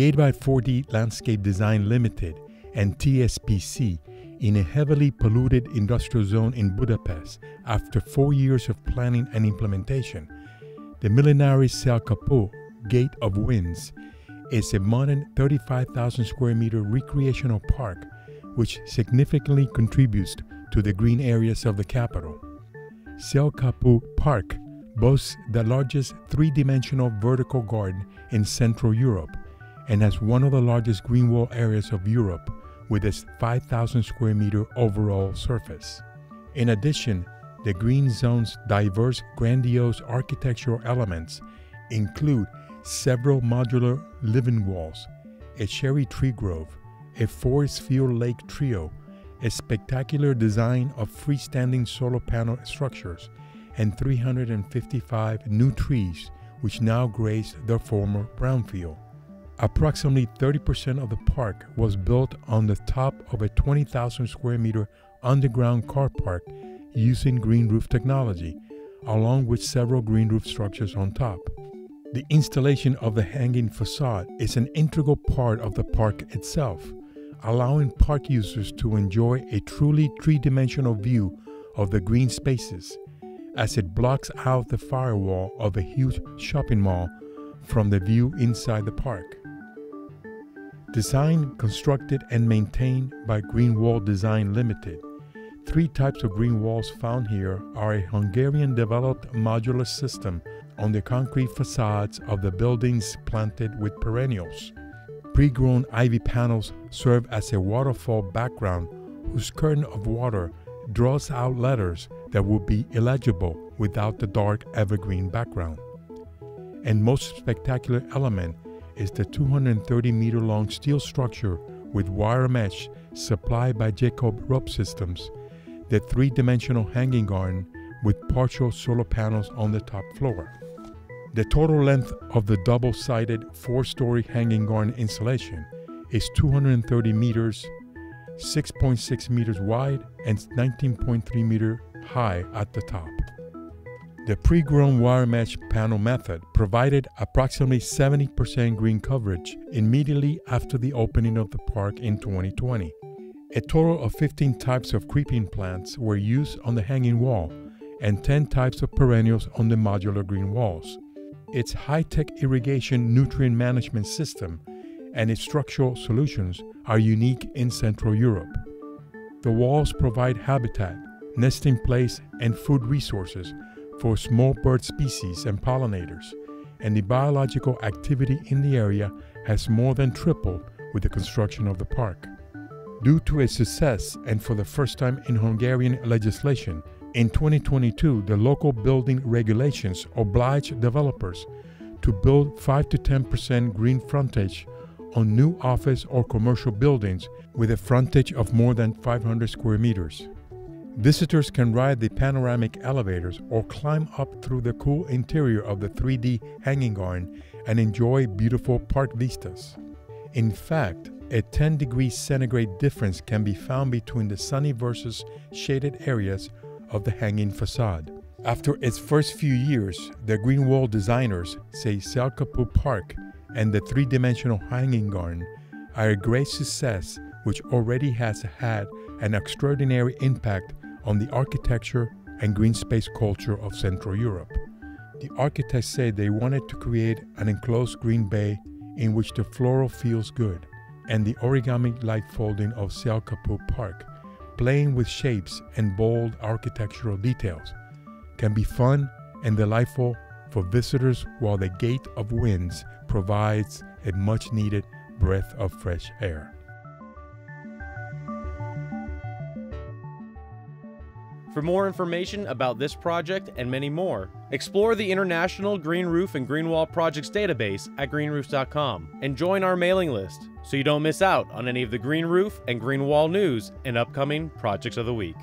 Created by 4D Landscape Design Limited and TSPC in a heavily polluted industrial zone in Budapest after four years of planning and implementation, the Millenáris Cel Capot Gate of Winds is a modern 35,000 square meter recreational park which significantly contributes to the green areas of the capital. Széllkapu Park boasts the largest three dimensional vertical garden in Central Europe and has one of the largest green wall areas of Europe with its 5,000 square meter overall surface. In addition, the green zone's diverse, grandiose architectural elements include several modular living walls, a cherry tree grove, a forest field lake trio, a spectacular design of freestanding solar panel structures, and 355 new trees which now grace the former brownfield. Approximately 30% of the park was built on the top of a 20,000 square meter underground car park using green roof technology, along with several green roof structures on top. The installation of the hanging facade is an integral part of the park itself, allowing park users to enjoy a truly three dimensional view of the green spaces as it blocks out the firewall of a huge shopping mall from the view inside the park. Designed, constructed, and maintained by Green Wall Design Limited, three types of green walls found here are a Hungarian developed modular system on the concrete facades of the buildings planted with perennials. Pre grown ivy panels serve as a waterfall background whose curtain of water draws out letters that would be illegible without the dark evergreen background. And most spectacular element is the 230 meter long steel structure with wire mesh supplied by Jakob Rope Systems, the three dimensional hanging garden with partial solar panels on the top floor. The total length of the double sided four story hanging garden installation is 230 meters, 6.6 meters wide, and 19.3 meter high at the top. The pre grown wire mesh panel method provided approximately 70% green coverage immediately after the opening of the park in 2020. A total of 15 types of creeping plants were used on the hanging wall and 10 types of perennials on the modular green walls. Its high tech irrigation nutrient management system and its structural solutions are unique in Central Europe. The walls provide habitat, nesting place, and food resources for small bird species and pollinators, and the biological activity in the area has more than tripled with the construction of the park. Due to its success and for the first time in Hungarian legislation, in 2022, the local building regulations oblige developers to build 5 to 10% green frontage on new office or commercial buildings with a frontage of more than 500 square meters. Visitors can ride the panoramic elevators or climb up through the cool interior of the 3D hanging garden and enjoy beautiful park vistas. In fact, a 10 degree centigrade difference can be found between the sunny versus shaded areas of the hanging facade. After its first few years, the Green Wall designers say Széllkapu Park and the three dimensional hanging garden are a great success which already has had an extraordinary impact on the architecture and green space culture of Central Europe. The architects said they wanted to create an enclosed green bay in which the floral feels good, and the origami like folding of Capot Park playing with shapes and bold architectural details can be fun and delightful for visitors while the Gate of Winds provides a much needed breath of fresh air. For more information about this project and many more, explore the International Green Roof and Green Wall Projects database at greenroofs.com and join our mailing list so you don't miss out on any of the green roof and green wall news and upcoming projects of the week.